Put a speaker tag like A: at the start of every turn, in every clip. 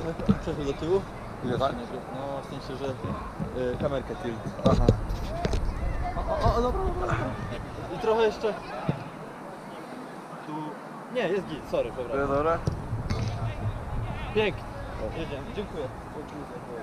A: trochę przeszedł do tyłu.
B: Ile tak?
A: No w sensie, że y, kamerkę tilt.
B: Aha.
A: O, o, o, dobra, dobra. I trochę jeszcze... Tu... Nie, jest git, sorry,
B: dobra.
A: dobra. Pięknie. Jedziemy, dziękuję. Dziękuję.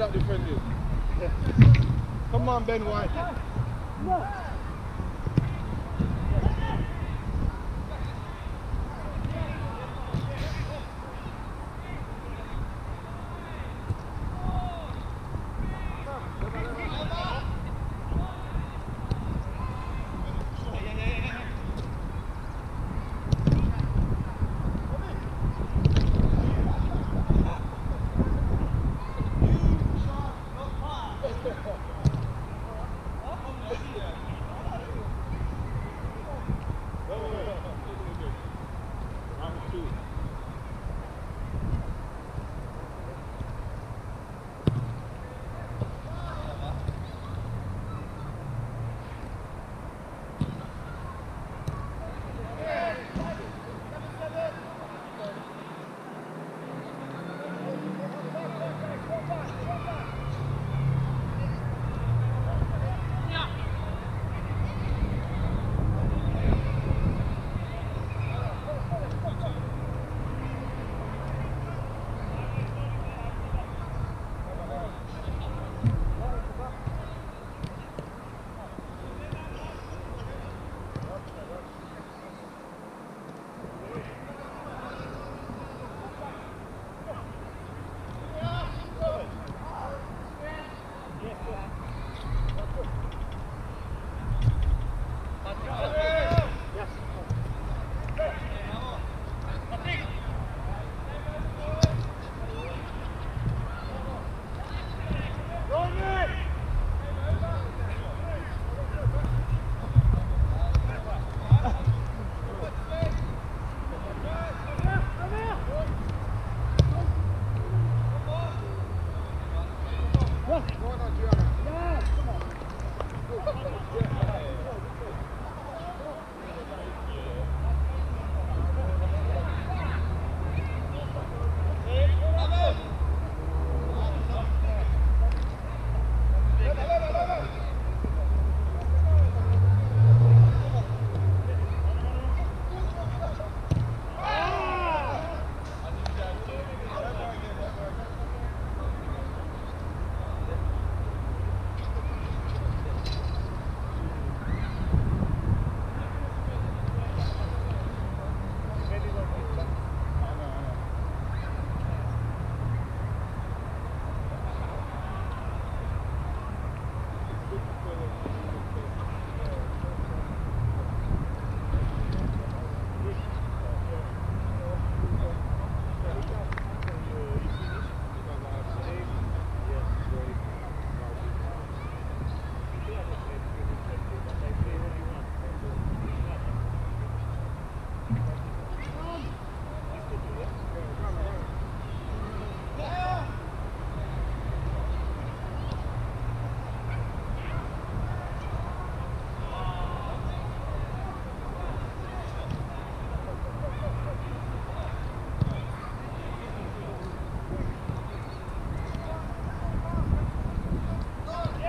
C: That defending. Come on, Ben White.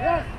C: Yes,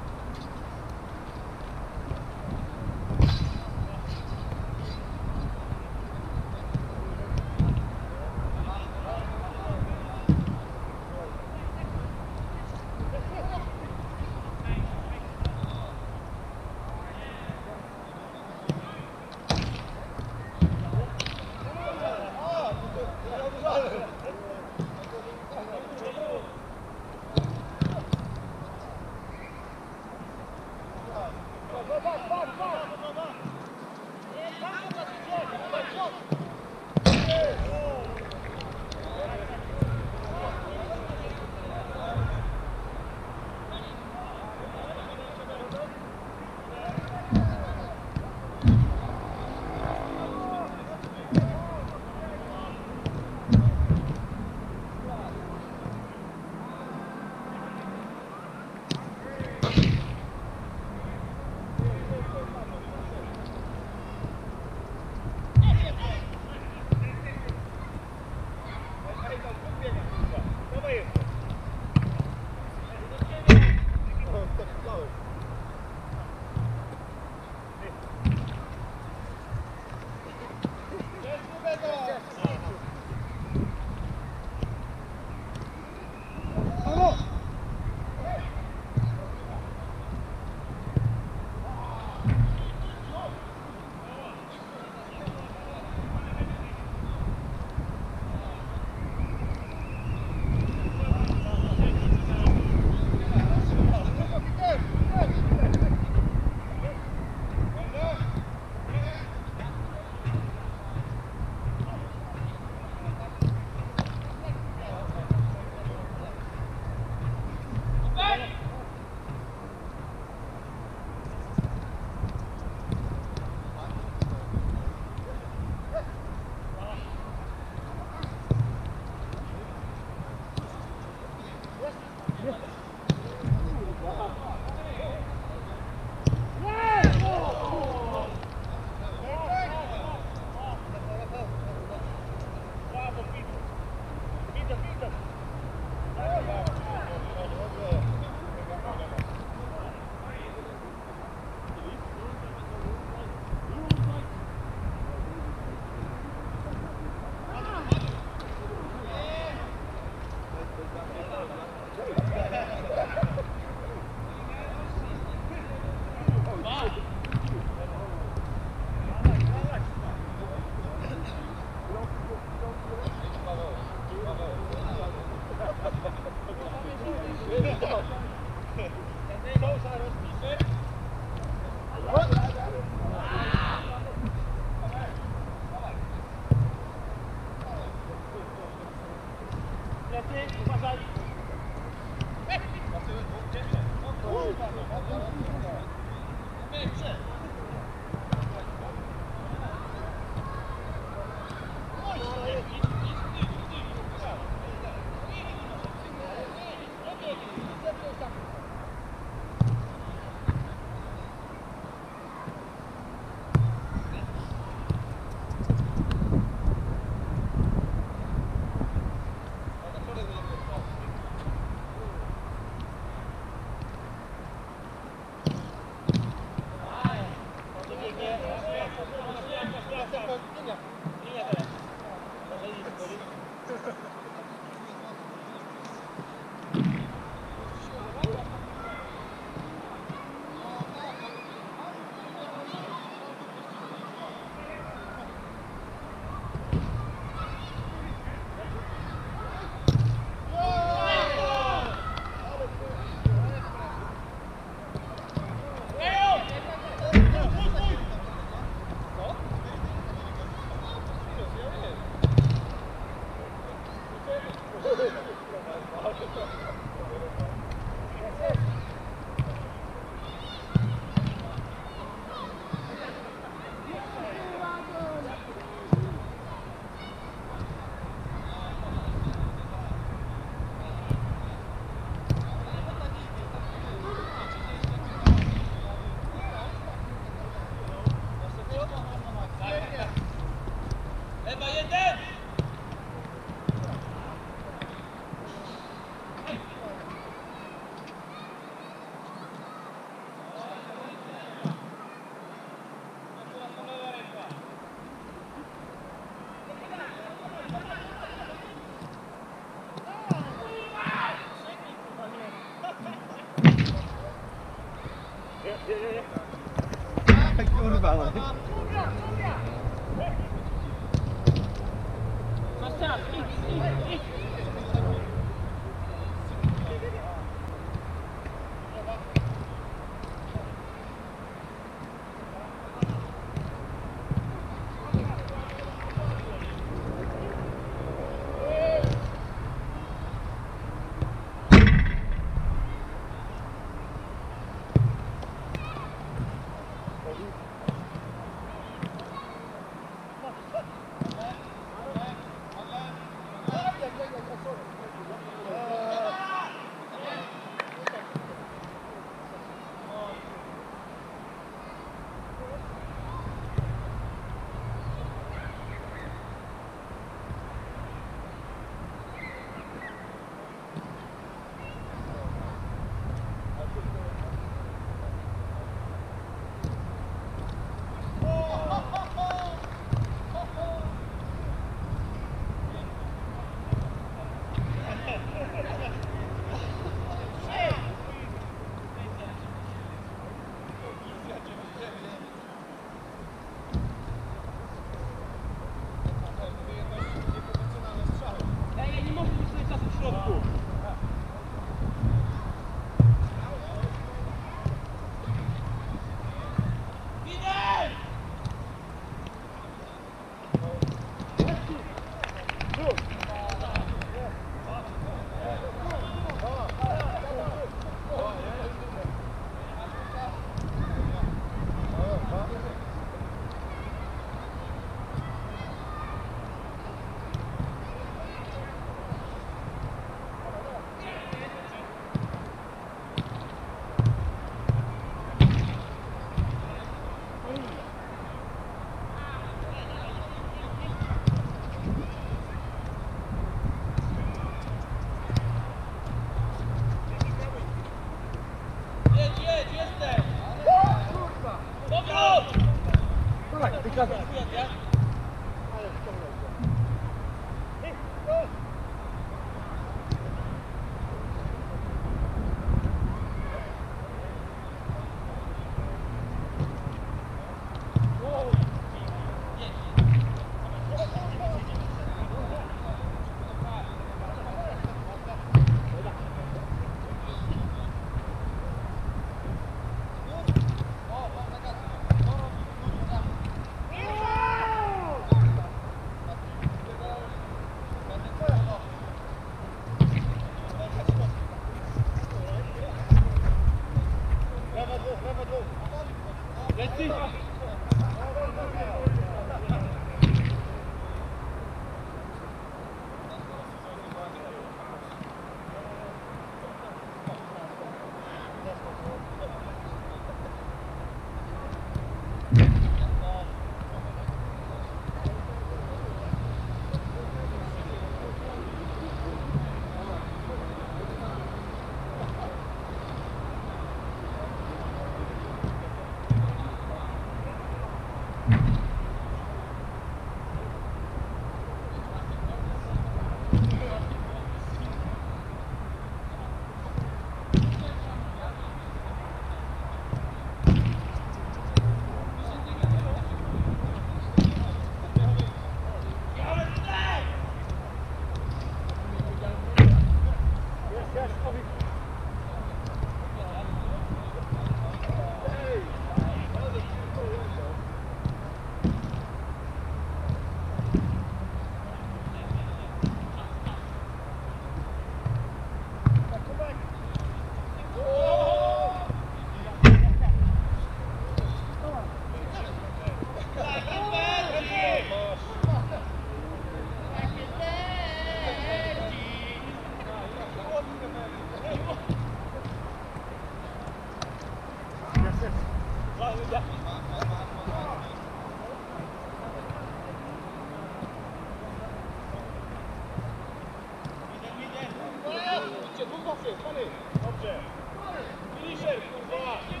C: Finish
B: it,
C: kurwa!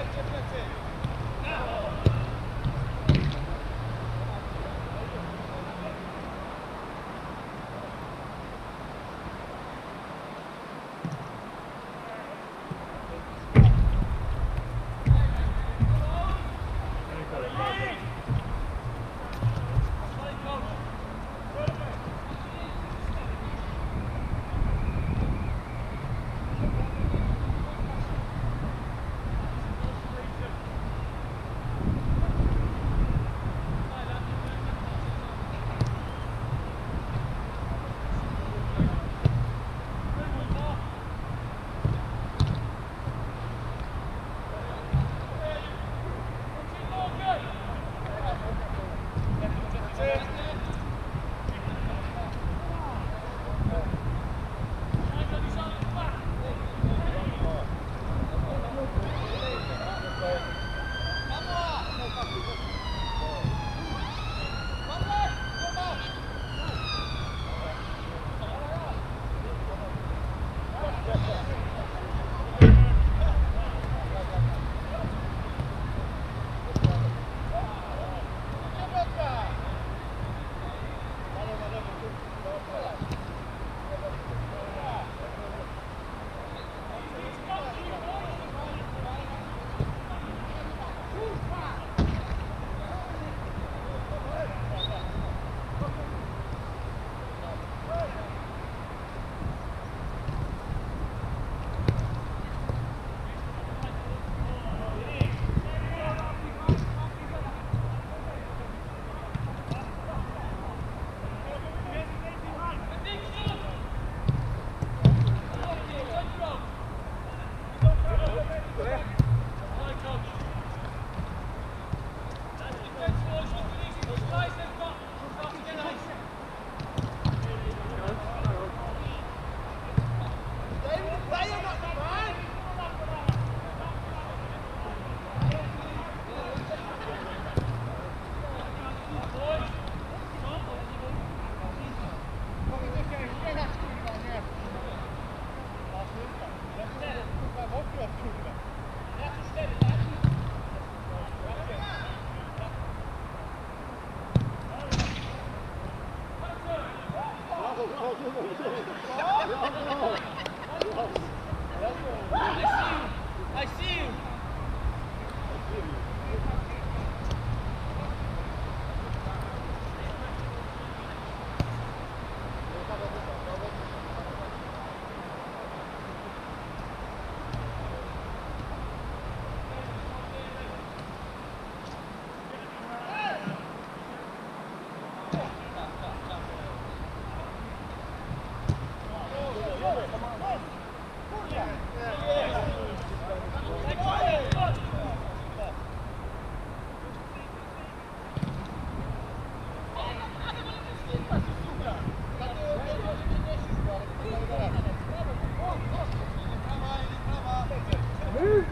B: piacere, piacere. Bravo.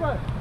C: Movement!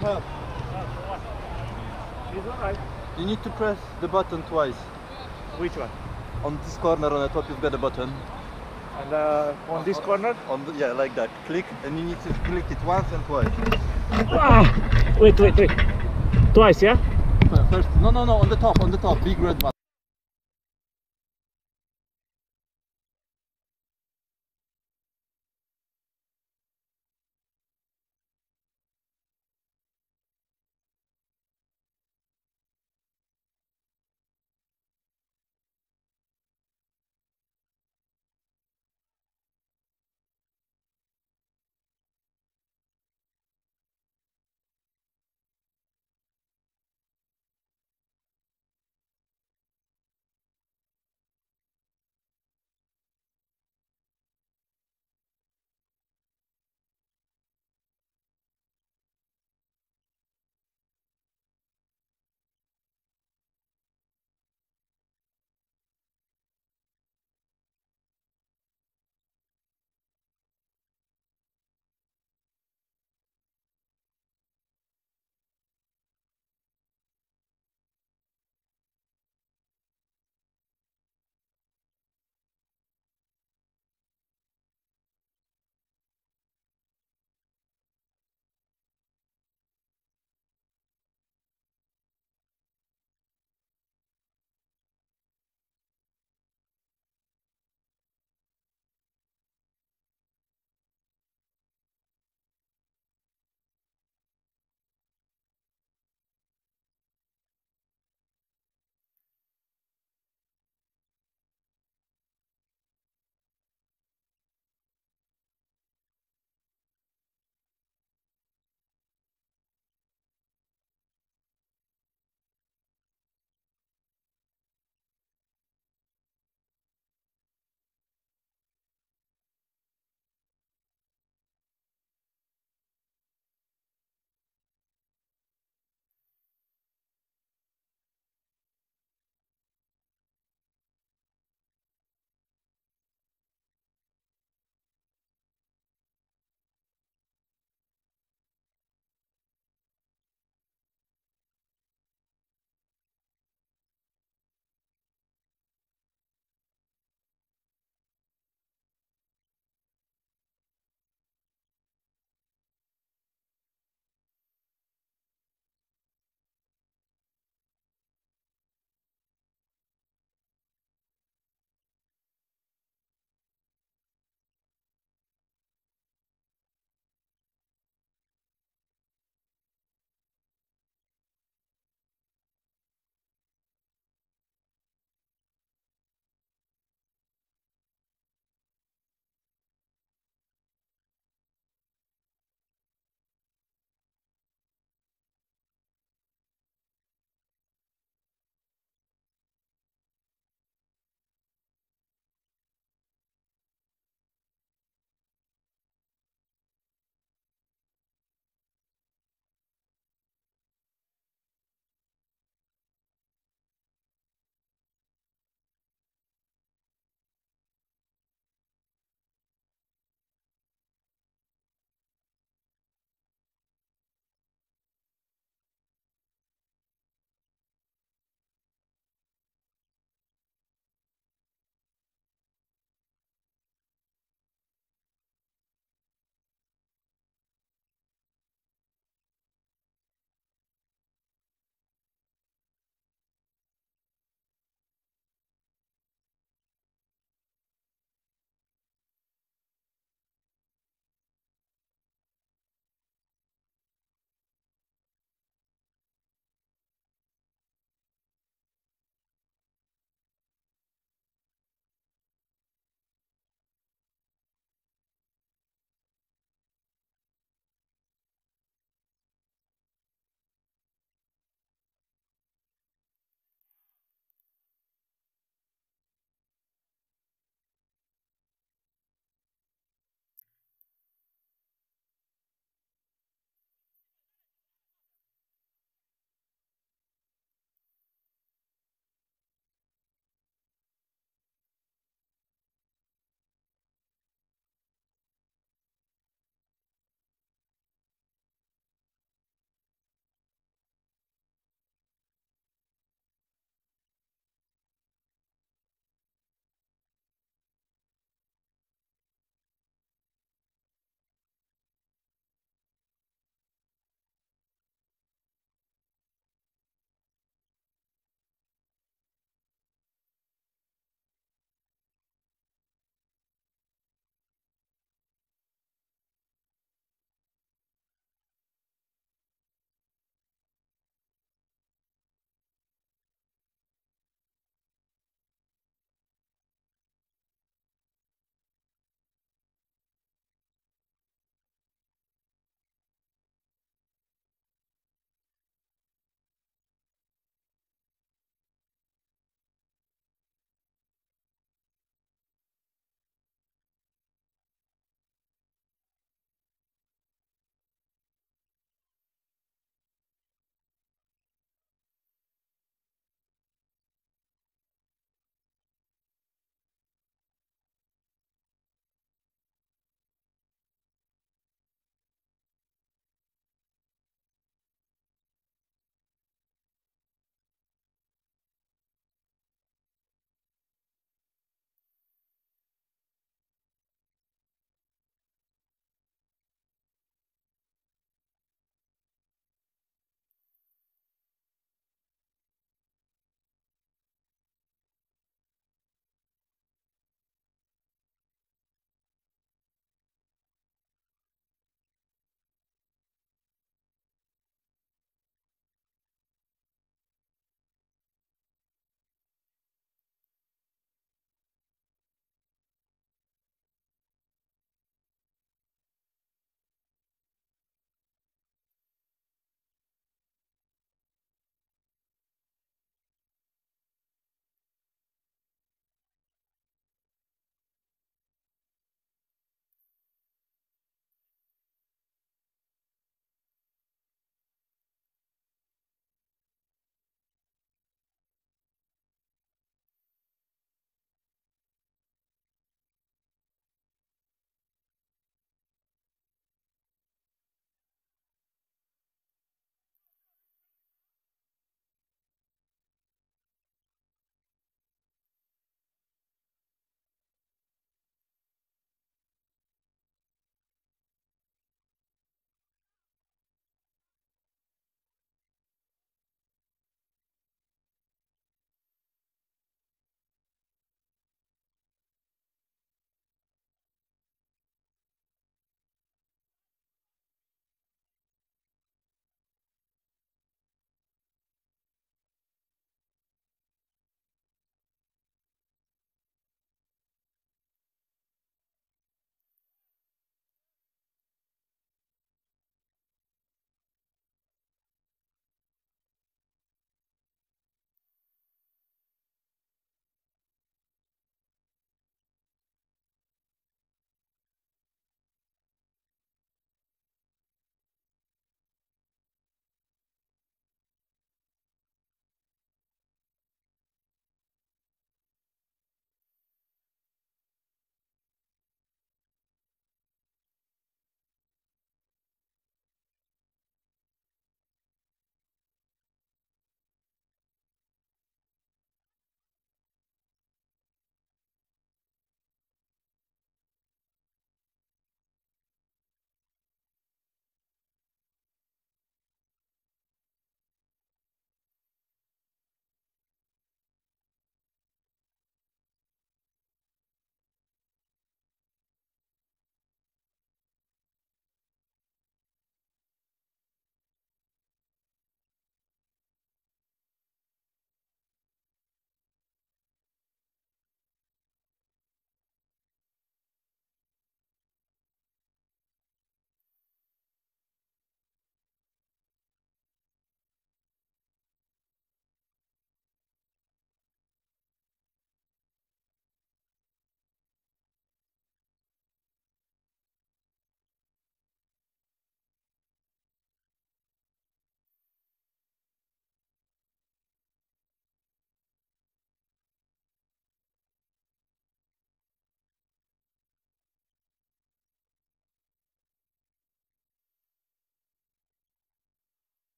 A: Your help.
C: He's alright.
A: You need to press the button twice.
C: Which one?
A: On this corner on the top, you've got a button.
C: And uh, on this corner?
A: On the, yeah, like that. Click, and you need to click it once and twice.
B: Ah! Wait, wait, wait. Twice, yeah?
A: First, no, no, no, on the top, on the top, big red button.